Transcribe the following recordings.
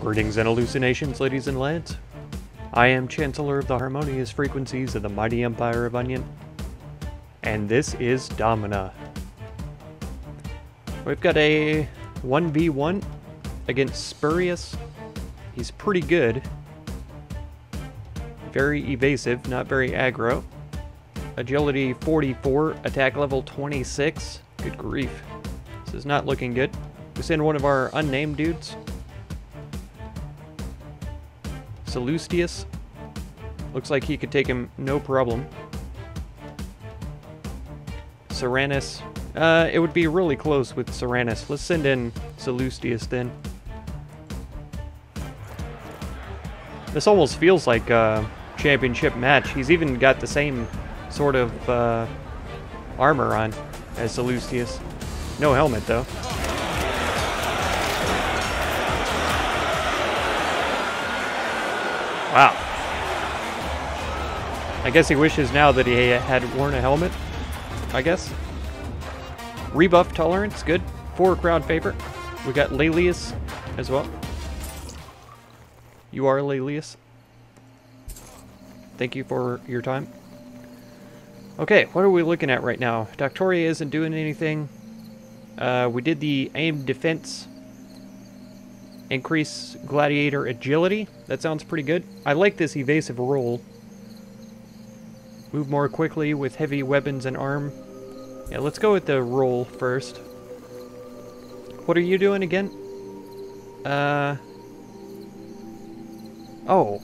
Greetings and hallucinations, ladies and lads. I am Chancellor of the Harmonious Frequencies of the Mighty Empire of Onion, and this is Domina. We've got a 1v1 against Spurious. He's pretty good. Very evasive, not very aggro. Agility 44, attack level 26. Good grief. This is not looking good. We send one of our unnamed dudes. Salustius. Looks like he could take him no problem. Seranus. Uh, it would be really close with Seranus. Let's send in Salustius then. This almost feels like a championship match. He's even got the same sort of uh, armor on as Salustius. No helmet though. Wow. I guess he wishes now that he had worn a helmet. I guess. Rebuff tolerance, good. For crowd favorite. We got Lelius as well. You are Lelius. Thank you for your time. Okay, what are we looking at right now? Doctoria isn't doing anything. Uh, we did the aim defense. Increase gladiator agility. That sounds pretty good. I like this evasive roll. Move more quickly with heavy weapons and arm. Yeah, let's go with the roll first. What are you doing again? Uh... Oh.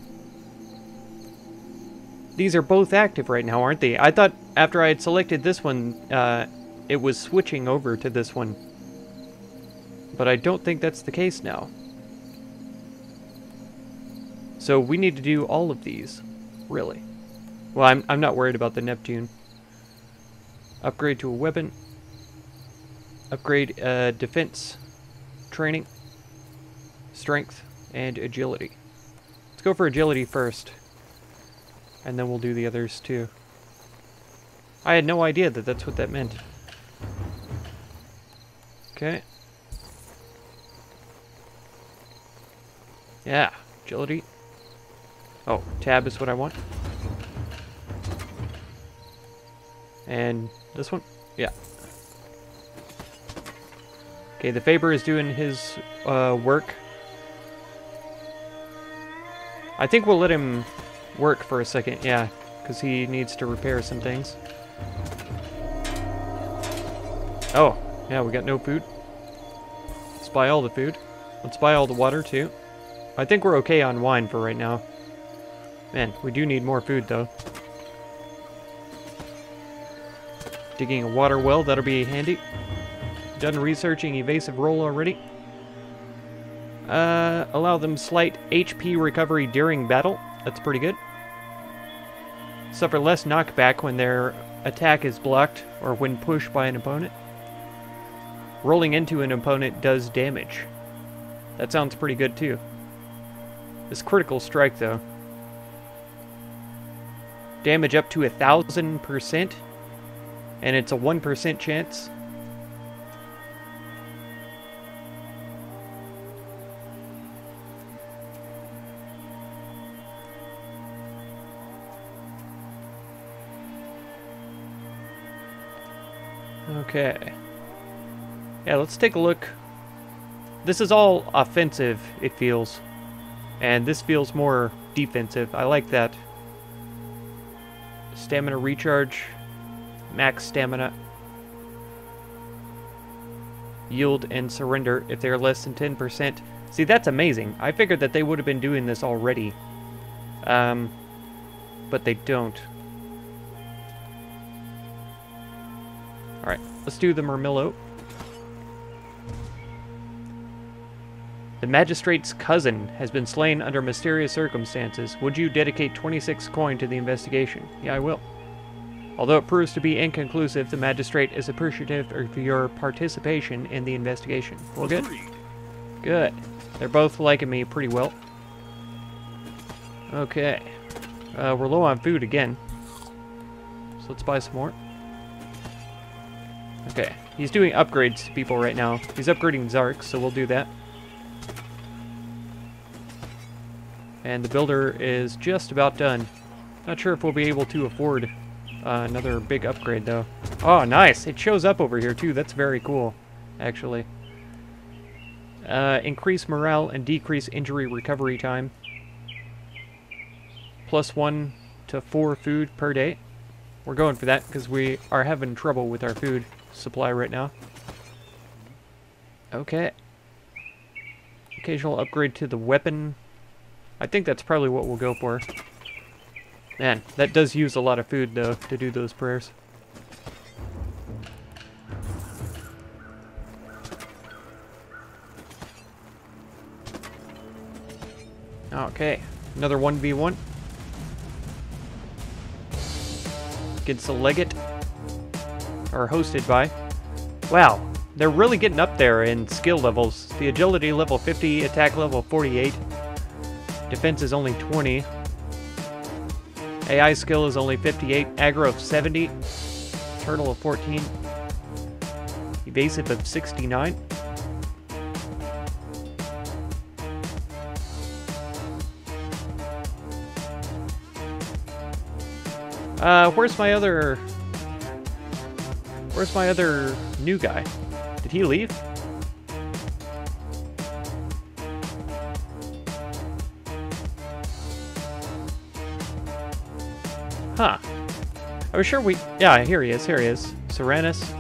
These are both active right now, aren't they? I thought after I had selected this one, uh, it was switching over to this one. But I don't think that's the case now. So we need to do all of these, really. Well, I'm, I'm not worried about the Neptune. Upgrade to a weapon. Upgrade uh, defense, training, strength, and agility. Let's go for agility first. And then we'll do the others too. I had no idea that that's what that meant. Okay. Yeah, agility. Oh, tab is what I want. And this one? Yeah. Okay, the Faber is doing his uh, work. I think we'll let him work for a second, yeah, because he needs to repair some things. Oh, yeah, we got no food. Let's buy all the food. Let's buy all the water, too. I think we're okay on wine for right now. Man, we do need more food, though. Digging a water well, that'll be handy. Done researching evasive roll already. Uh, allow them slight HP recovery during battle. That's pretty good. Suffer less knockback when their attack is blocked or when pushed by an opponent. Rolling into an opponent does damage. That sounds pretty good too. This critical strike though. Damage up to a thousand percent. And it's a 1% chance. Okay. Yeah, let's take a look. This is all offensive, it feels. And this feels more defensive. I like that. Stamina recharge. Max stamina. Yield and surrender if they're less than 10%. See, that's amazing. I figured that they would have been doing this already. Um, but they don't. Alright, let's do the Murmillo. The magistrate's cousin has been slain under mysterious circumstances. Would you dedicate 26 coin to the investigation? Yeah, I will. Although it proves to be inconclusive, the magistrate is appreciative of your participation in the investigation. Well, good. Good. They're both liking me pretty well. Okay. Uh, we're low on food again. So let's buy some more. Okay. He's doing upgrades to people right now. He's upgrading Zark, so we'll do that. And the builder is just about done. Not sure if we'll be able to afford uh, another big upgrade, though. Oh, nice! It shows up over here, too. That's very cool, actually. Uh, increase morale and decrease injury recovery time. Plus one to four food per day. We're going for that because we are having trouble with our food supply right now. Okay. Occasional upgrade to the weapon. I think that's probably what we'll go for. Man, that does use a lot of food, though, to do those prayers. Okay, another 1v1. Against the Legate. Or hosted by. Wow, they're really getting up there in skill levels. The agility level 50, attack level 48. Defense is only 20. AI skill is only 58. Aggro of 70. Turtle of 14. Evasive of 69. Uh, where's my other... Where's my other new guy? Did he leave? Huh. Are we sure we... Yeah, here he is, here he is. Serenus.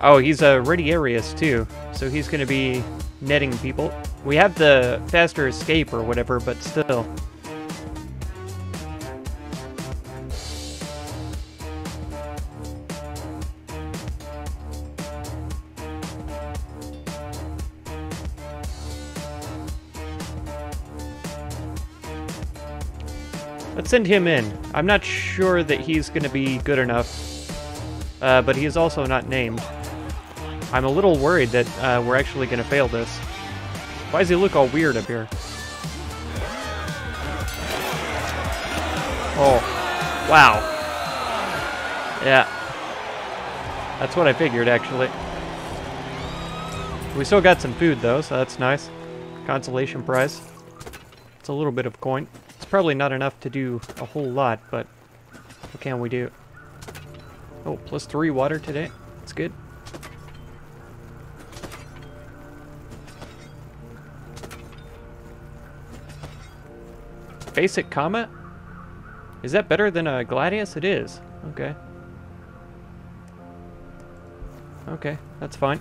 Oh, he's a Retiarius too, so he's going to be netting people. We have the faster escape or whatever, but still. Send him in. I'm not sure that he's going to be good enough, uh, but he is also not named. I'm a little worried that uh, we're actually going to fail this. Why does he look all weird up here? Oh. Wow. Yeah. That's what I figured, actually. We still got some food, though, so that's nice. Consolation prize. It's a little bit of coin. Probably not enough to do a whole lot, but what can we do? Oh, plus three water today. That's good. Basic Comet? Is that better than a Gladius? It is. Okay. Okay, that's fine.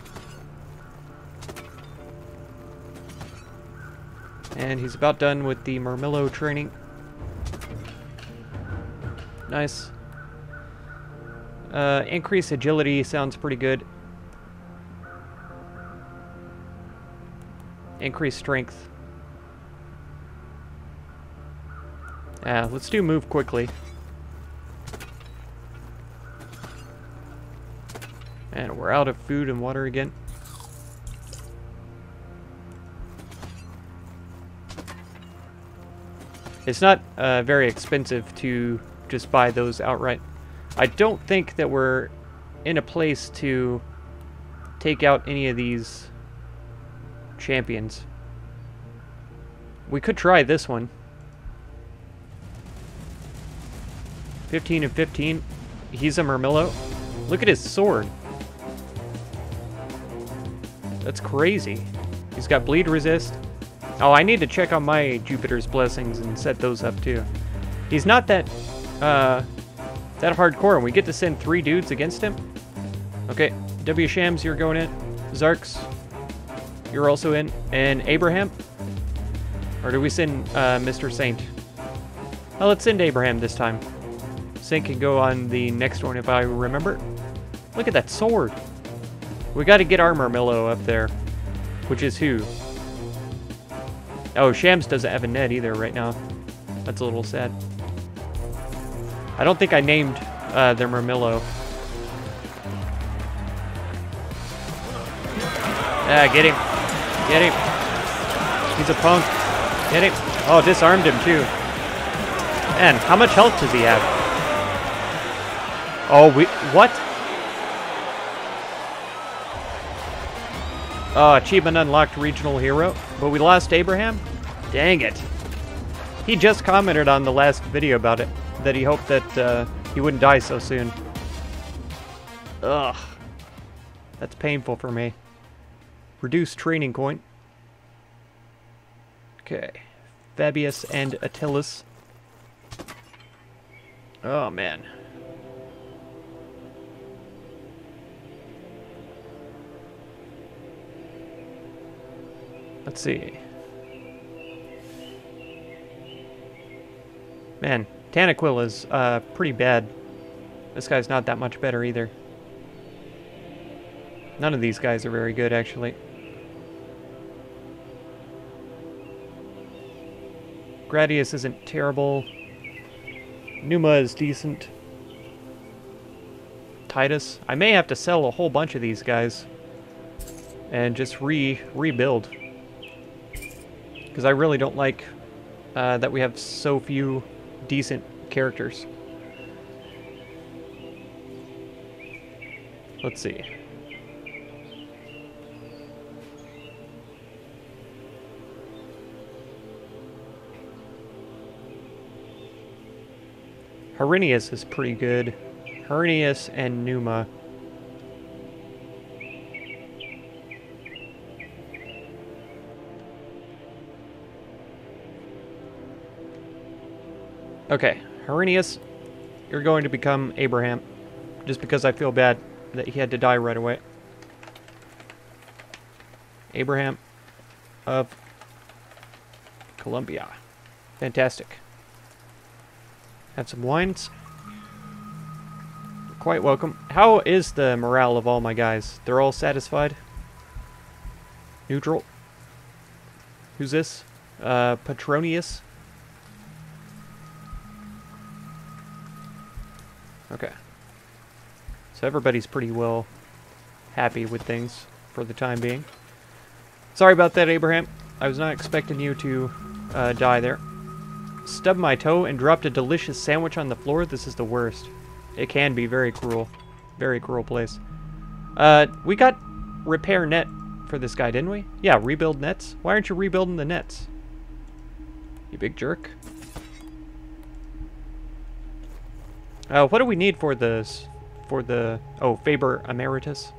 And he's about done with the Murmillo training. Nice. Uh, increase agility sounds pretty good. Increase strength. Yeah, let's do move quickly. And we're out of food and water again. It's not uh, very expensive to just buy those outright. I don't think that we're in a place to take out any of these champions. We could try this one. 15 and 15. He's a Murmillo. Look at his sword. That's crazy. He's got bleed resist. Oh, I need to check on my Jupiter's Blessings and set those up too. He's not that, uh, that hardcore, and we get to send three dudes against him? Okay, W. Shams, you're going in. Zarks, you're also in. And Abraham? Or do we send uh, Mr. Saint? Oh, let's send Abraham this time. Saint can go on the next one if I remember. Look at that sword. We got to get our Murmillo up there. Which is who? Oh, Shams doesn't have a net either right now. That's a little sad. I don't think I named uh, their Murmillo. Yeah, get him. Get him. He's a punk. Get him. Oh, disarmed him too. Man, how much health does he have? Oh, we... What? Oh, achievement unlocked regional hero. But we lost Abraham? Dang it. He just commented on the last video about it, that he hoped that uh, he wouldn't die so soon. Ugh. That's painful for me. Reduce training coin. Okay. Fabius and Attilas. Oh, man. Let's see. Man, Tanaquil is uh, pretty bad. This guy's not that much better either. None of these guys are very good, actually. Gradius isn't terrible. Numa is decent. Titus. I may have to sell a whole bunch of these guys. And just re rebuild. Because I really don't like uh, that we have so few decent characters. Let's see. Herinius is pretty good. Herinius and Numa. Okay, Herinius, you're going to become Abraham. Just because I feel bad that he had to die right away. Abraham of Columbia. Fantastic. Have some wines. Quite welcome. How is the morale of all my guys? They're all satisfied? Neutral? Who's this? Uh, Petronius? Okay. So everybody's pretty well happy with things for the time being. Sorry about that, Abraham. I was not expecting you to uh, die there stubbed my toe and dropped a delicious sandwich on the floor, this is the worst. It can be very cruel. Very cruel place. Uh, we got repair net for this guy, didn't we? Yeah, rebuild nets. Why aren't you rebuilding the nets? You big jerk. Uh, what do we need for this? For the... Oh, Faber Emeritus?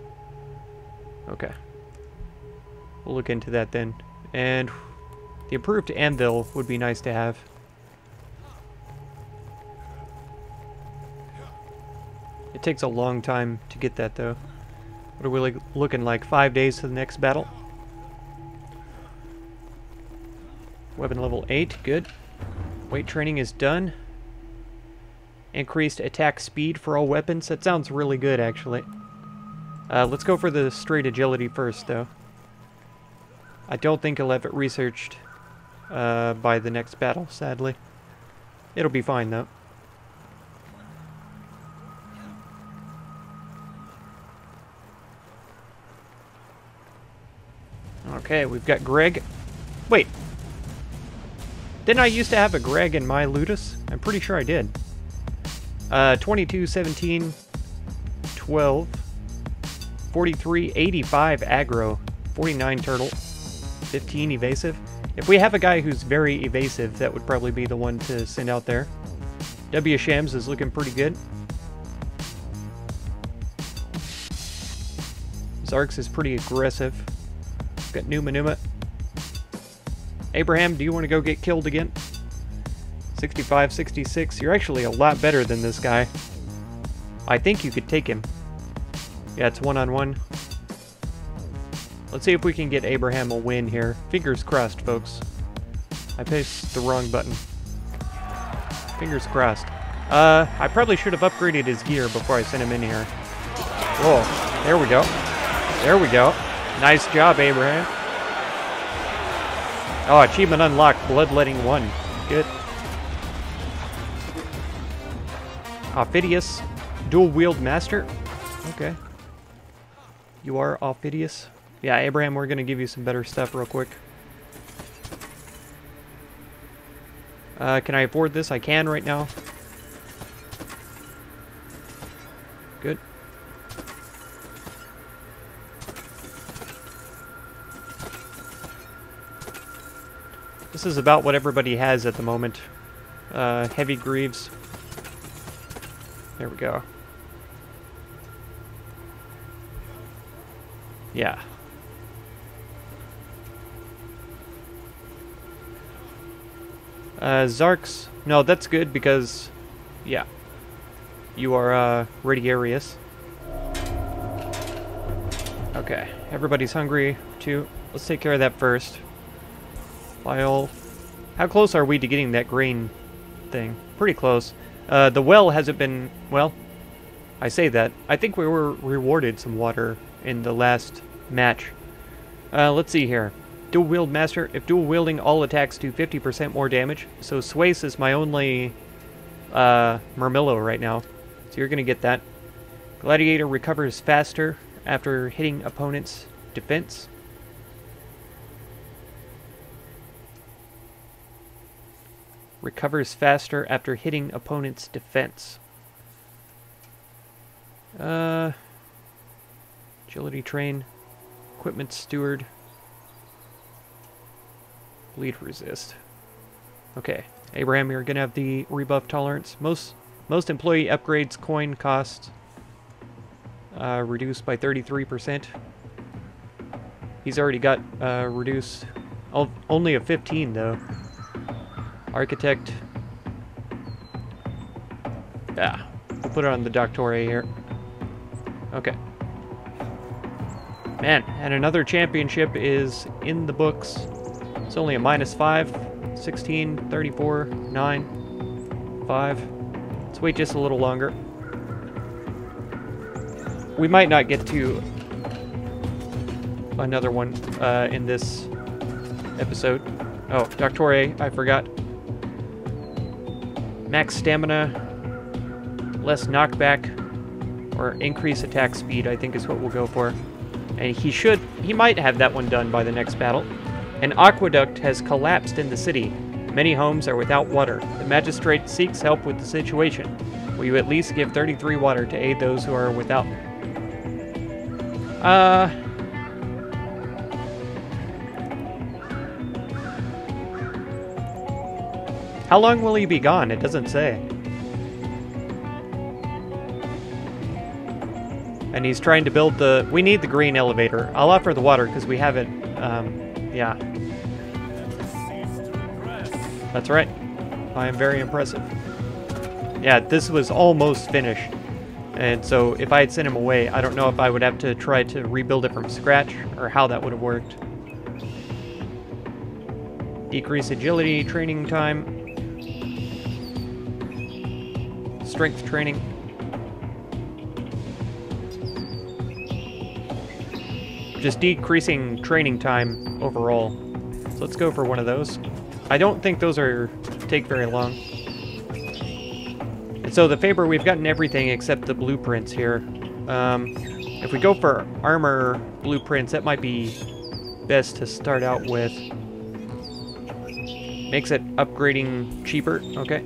Okay. We'll look into that then. And the improved anvil would be nice to have. It takes a long time to get that, though. What are we looking like? Five days to the next battle? Weapon level 8, good. Weight training is done. Increased attack speed for all weapons. That sounds really good, actually. Uh, let's go for the straight agility first, though. I don't think I'll have it researched uh, by the next battle, sadly. It'll be fine, though. Okay, we've got Greg. Wait. Didn't I used to have a Greg in my Ludus? I'm pretty sure I did. Uh, 22, 17, 12, 43, 85 aggro, 49 turtle, 15 evasive. If we have a guy who's very evasive, that would probably be the one to send out there. W. Shams is looking pretty good. Zarks is pretty aggressive. Got Numa Numa. Abraham, do you want to go get killed again? 65, 66. You're actually a lot better than this guy. I think you could take him. Yeah, it's one-on-one. -on -one. Let's see if we can get Abraham a win here. Fingers crossed, folks. I pressed the wrong button. Fingers crossed. Uh, I probably should have upgraded his gear before I sent him in here. Oh, there we go. There we go. Nice job, Abraham. Oh, achievement unlocked, Bloodletting 1. Good. Ophidius, dual wield master. Okay. You are Ophidius. Yeah, Abraham, we're going to give you some better stuff real quick. Uh, can I afford this? I can right now. Good. This is about what everybody has at the moment. Uh, heavy greaves. There we go. Yeah. Uh, Zarks. No, that's good because, yeah. You are, uh, Retiarius. Okay, everybody's hungry, too. Let's take care of that first. File. How close are we to getting that green thing? Pretty close. Uh, the well hasn't been, well, I say that. I think we were rewarded some water in the last match. Uh, let's see here. Dual wield master. If dual wielding, all attacks do 50% more damage. So Swace is my only uh, Murmillo right now. So you're going to get that. Gladiator recovers faster after hitting opponent's defense. Recovers faster after hitting opponent's defense. Uh, agility train, equipment steward, bleed resist. Okay, Abraham, you're gonna have the rebuff tolerance. Most most employee upgrades coin cost uh, reduced by 33%. He's already got uh, reduced, only a 15 though. Architect. Yeah, we'll put it on the Doctore here. Okay. Man, and another championship is in the books. It's only a minus 5, 16, 34, 9, 5. Let's wait just a little longer. We might not get to another one uh, in this episode. Oh, Doctore, I forgot. Max stamina, less knockback, or increase attack speed, I think is what we'll go for. And he should, he might have that one done by the next battle. An aqueduct has collapsed in the city. Many homes are without water. The magistrate seeks help with the situation. Will you at least give 33 water to aid those who are without? Uh... How long will he be gone? It doesn't say. And he's trying to build the... We need the green elevator. I'll offer the water because we have it. Um, yeah. That's right. I am very impressive. Yeah, this was almost finished. And so if I had sent him away, I don't know if I would have to try to rebuild it from scratch or how that would have worked. Decrease agility, training time. Strength training. Just decreasing training time overall. So let's go for one of those. I don't think those are take very long. And so the Faber, we've gotten everything except the blueprints here. Um, if we go for armor blueprints, that might be best to start out with. Makes it upgrading cheaper. Okay.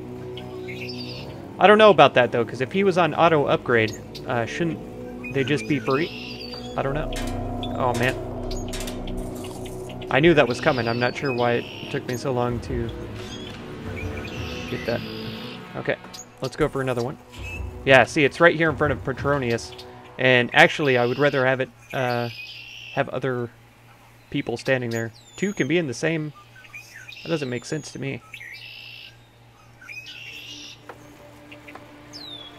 I don't know about that, though, because if he was on auto upgrade, uh, shouldn't they just be free? I don't know. Oh, man. I knew that was coming. I'm not sure why it took me so long to get that. Okay, let's go for another one. Yeah, see, it's right here in front of Petronius. And actually, I would rather have it, uh, have other people standing there. Two can be in the same... That doesn't make sense to me.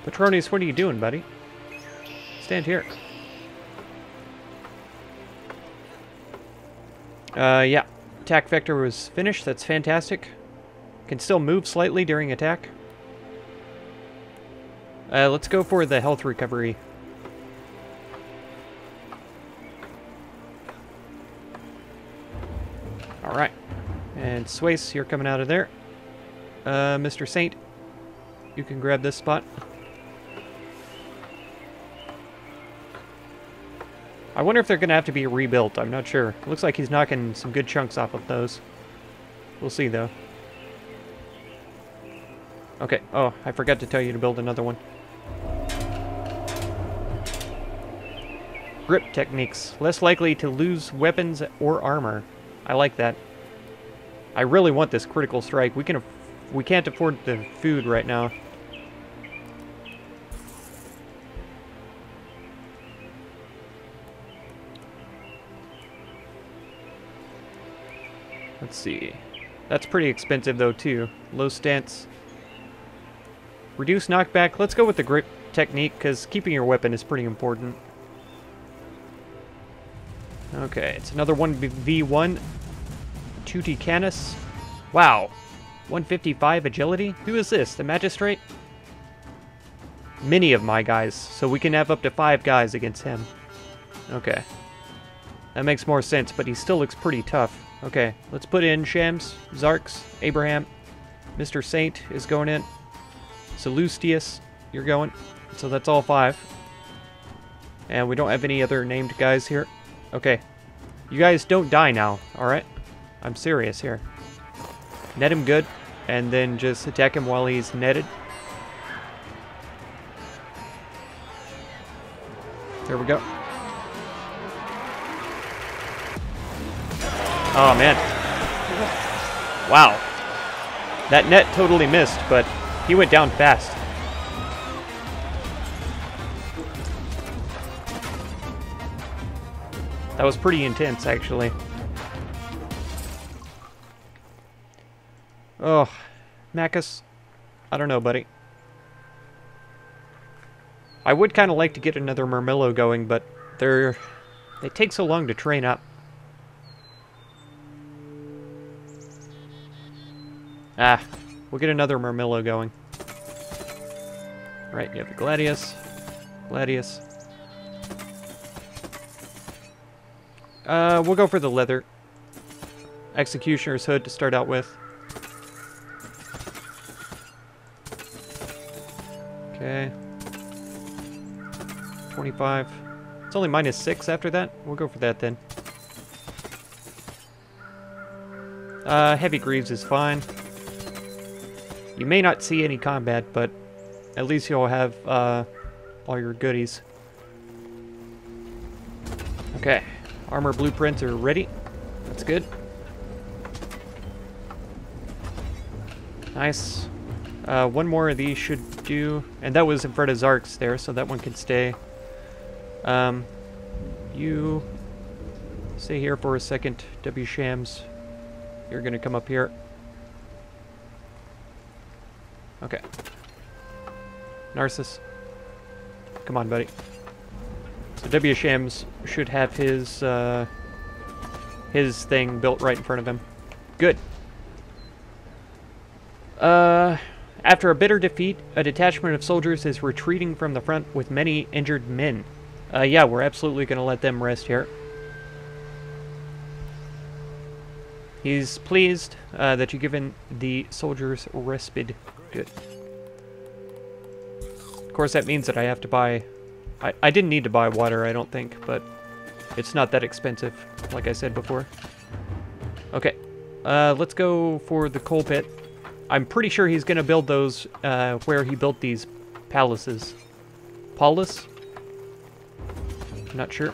Petronius, what are you doing, buddy? Stand here. Uh, yeah. Attack vector was finished. That's fantastic. Can still move slightly during attack. Uh, let's go for the health recovery. Alright. And Swace, you're coming out of there. Uh, Mr. Saint, you can grab this spot. I wonder if they're going to have to be rebuilt. I'm not sure. looks like he's knocking some good chunks off of those. We'll see, though. Okay. Oh, I forgot to tell you to build another one. Grip techniques. Less likely to lose weapons or armor. I like that. I really want this critical strike. We can, we can't afford the food right now. Let's see. That's pretty expensive though too. Low stance. Reduce knockback. Let's go with the grip technique because keeping your weapon is pretty important. Okay, it's another 1v1. Tutti Canis. Wow. 155 agility? Who is this? The magistrate? Many of my guys, so we can have up to five guys against him. Okay. That makes more sense, but he still looks pretty tough. Okay, let's put in Shams, Zarks, Abraham. Mr. Saint is going in. Salustius, you're going. So that's all five. And we don't have any other named guys here. Okay. You guys don't die now, alright? I'm serious here. Net him good, and then just attack him while he's netted. There we go. Oh, man. Wow. That net totally missed, but he went down fast. That was pretty intense, actually. Oh, Macus. I don't know, buddy. I would kind of like to get another Murmillo going, but they're... They take so long to train up. Ah, we'll get another Murmillo going. Right, you have the Gladius. Gladius. Uh, we'll go for the leather. Executioner's hood to start out with. Okay. 25. It's only minus 6 after that. We'll go for that then. Uh, Heavy Greaves is fine. You may not see any combat, but at least you'll have uh, all your goodies. Okay. Armor blueprints are ready. That's good. Nice. Uh, one more of these should do. And that was in front of Zarks there, so that one can stay. Um, you stay here for a second, W. Shams. You're to come up here. Okay. Narcissus. Come on, buddy. So W. Shams should have his, uh, his thing built right in front of him. Good. Uh, after a bitter defeat, a detachment of soldiers is retreating from the front with many injured men. Uh, yeah, we're absolutely going to let them rest here. He's pleased uh, that you've given the soldiers respite. Good. Of course, that means that I have to buy... I, I didn't need to buy water, I don't think, but it's not that expensive, like I said before. Okay, uh, let's go for the coal pit. I'm pretty sure he's going to build those uh, where he built these palaces. Palus? Not sure.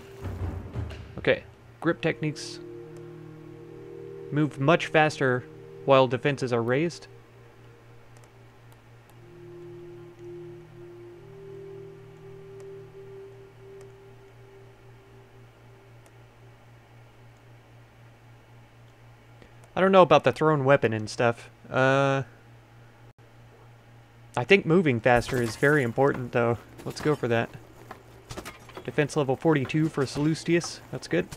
Okay, grip techniques move much faster while defenses are raised. I don't know about the thrown weapon and stuff. Uh, I think moving faster is very important, though. Let's go for that. Defense level 42 for Salustius. That's good.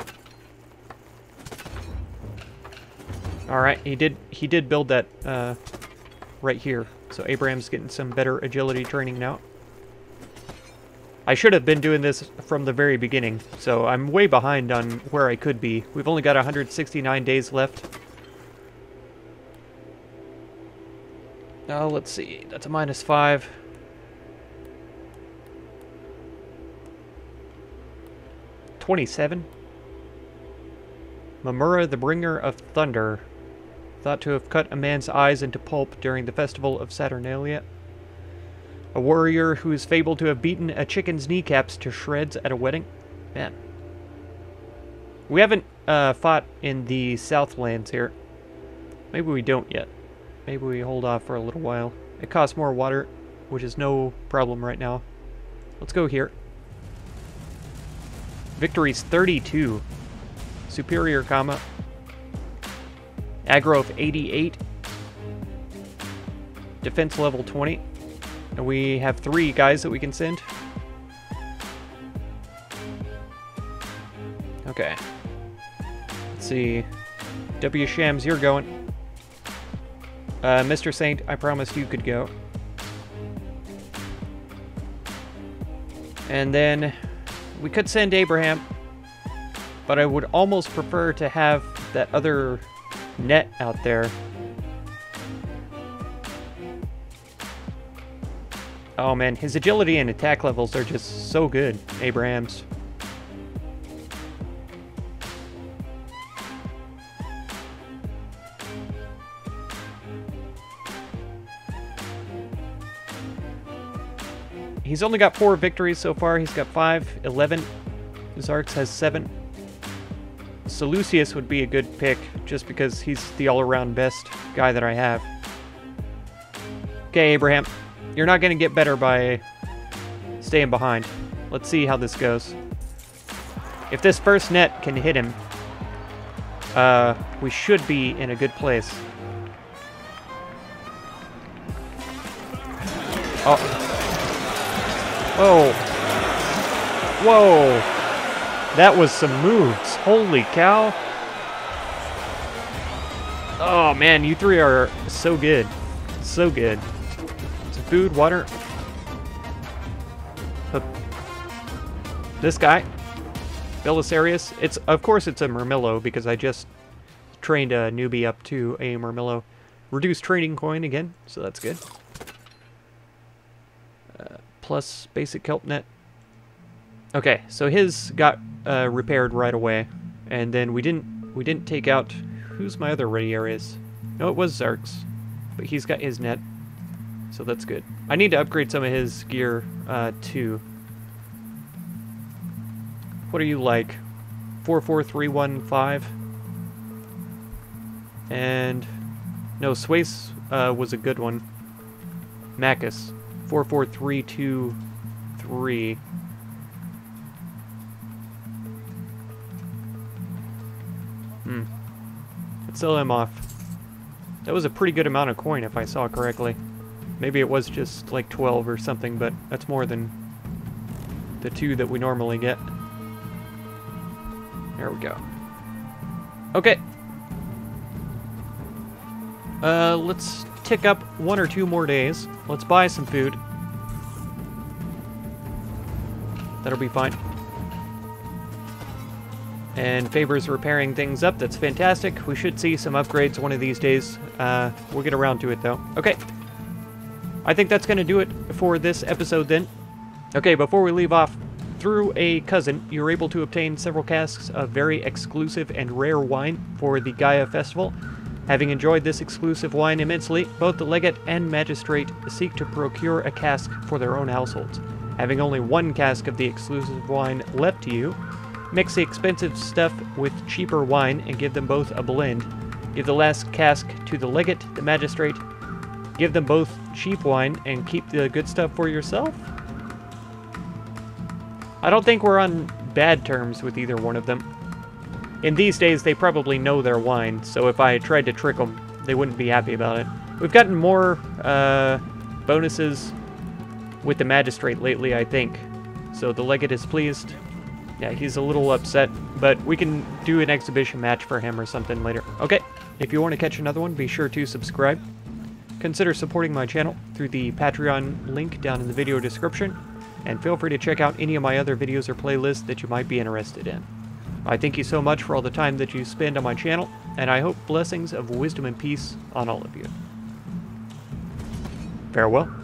Alright, he did he did build that uh, right here. So Abraham's getting some better agility training now. I should have been doing this from the very beginning, so I'm way behind on where I could be. We've only got 169 days left. Oh, let's see. That's a minus five. Twenty-seven. Mamura, the bringer of thunder, thought to have cut a man's eyes into pulp during the festival of Saturnalia. A warrior who is fabled to have beaten a chicken's kneecaps to shreds at a wedding. Man. We haven't uh, fought in the Southlands here. Maybe we don't yet. Maybe we hold off for a little while. It costs more water, which is no problem right now. Let's go here. Victory's 32. Superior comma. Aggro of 88. Defense level 20. And we have three guys that we can send. Okay. Let's see. W. Shams, you're going. Uh, Mr. Saint, I promised you could go. And then we could send Abraham, but I would almost prefer to have that other net out there. Oh man, his agility and attack levels are just so good, Abraham's. He's only got four victories so far. He's got five, 11. Zarx has seven. Seleucus would be a good pick, just because he's the all-around best guy that I have. Okay, Abraham. You're not going to get better by staying behind. Let's see how this goes. If this first net can hit him, uh, we should be in a good place. Oh, Whoa. Whoa. That was some moves. Holy cow. Oh, man, you three are so good. So good. Some food, water. This guy. Belisarius. It's, of course it's a Murmillo, because I just trained a newbie up to a Murmillo. Reduced training coin again, so that's good plus basic kelp net. Okay, so his got uh, repaired right away, and then we didn't we didn't take out who's my other Retiarius. No, it was Zark's, but he's got his net, so that's good. I need to upgrade some of his gear uh, too. What are you like? Four four three one five. And no, Swace uh, was a good one. Macus. Four, four, three, two, three. Hmm. Let's sell him off. That was a pretty good amount of coin if I saw correctly. Maybe it was just like 12 or something, but that's more than the two that we normally get. There we go. Okay. Uh, let's tick up one or two more days. Let's buy some food. That'll be fine. And Faber's repairing things up. That's fantastic. We should see some upgrades one of these days. Uh, we'll get around to it, though. Okay. I think that's going to do it for this episode, then. Okay, before we leave off, through a cousin, you're able to obtain several casks of very exclusive and rare wine for the Gaia Festival. Having enjoyed this exclusive wine immensely, both the legate and magistrate seek to procure a cask for their own households. Having only one cask of the exclusive wine left to you, mix the expensive stuff with cheaper wine and give them both a blend. Give the last cask to the legate, the magistrate. Give them both cheap wine and keep the good stuff for yourself? I don't think we're on bad terms with either one of them. In these days, they probably know their wine, so if I tried to trick them, they wouldn't be happy about it. We've gotten more uh, bonuses with the magistrate lately, I think. So the legate is pleased. Yeah, he's a little upset, but we can do an exhibition match for him or something later. Okay, if you want to catch another one, be sure to subscribe. Consider supporting my channel through the Patreon link down in the video description, and feel free to check out any of my other videos or playlists that you might be interested in. I thank you so much for all the time that you spend on my channel, and I hope blessings of wisdom and peace on all of you. Farewell.